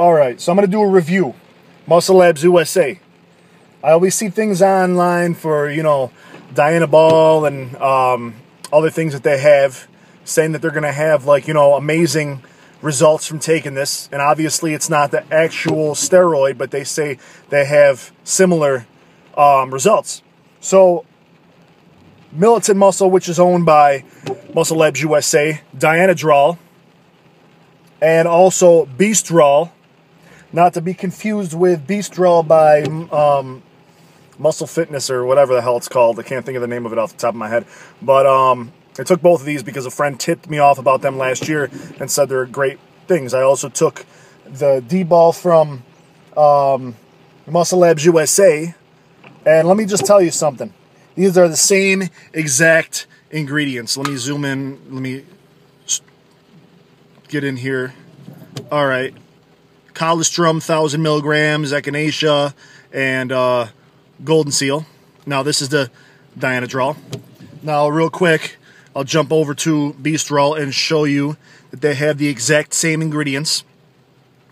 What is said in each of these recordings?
All right, so I'm going to do a review. Muscle Labs USA. I always see things online for, you know, Dianabol and um, other things that they have saying that they're going to have, like, you know, amazing results from taking this. And obviously, it's not the actual steroid, but they say they have similar um, results. So, Militant Muscle, which is owned by Muscle Labs USA, Dianadrol, and also Beastdrol, not to be confused with Beastdrol by um, Muscle Fitness or whatever the hell it's called. I can't think of the name of it off the top of my head. But um, I took both of these because a friend tipped me off about them last year and said they're great things. I also took the D-Bol from um, Muscle Labs USA. And let me just tell you something. These are the same exact ingredients. Let me zoom in. Let me get in here. All right. Colostrum, 1,000 milligrams, echinacea, and uh, golden seal. Now, this is the Dianadrol. Now, real quick, I'll jump over to Beastdrol and show you that they have the exact same ingredients.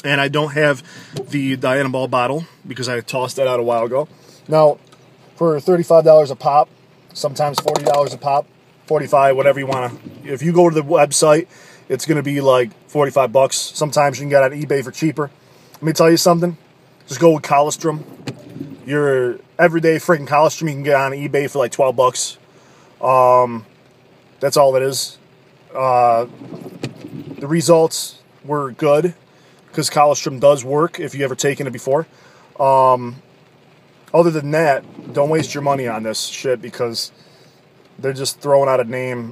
And I don't have the Dianabol bottle because I tossed that out a while ago. Now, for $35 a pop, sometimes $40 a pop, 45 whatever you want to. If you go to the website, it's going to be like 45 bucks. Sometimes you can get it on eBay for cheaper. Let me tell you something. Just go with colostrum. Your everyday freaking colostrum you can get on eBay for like 12 bucks. Um, that's all it is. Uh, the results were good because colostrum does work if you ever taken it before. Um, other than that, don't waste your money on this shit because they're just throwing out a name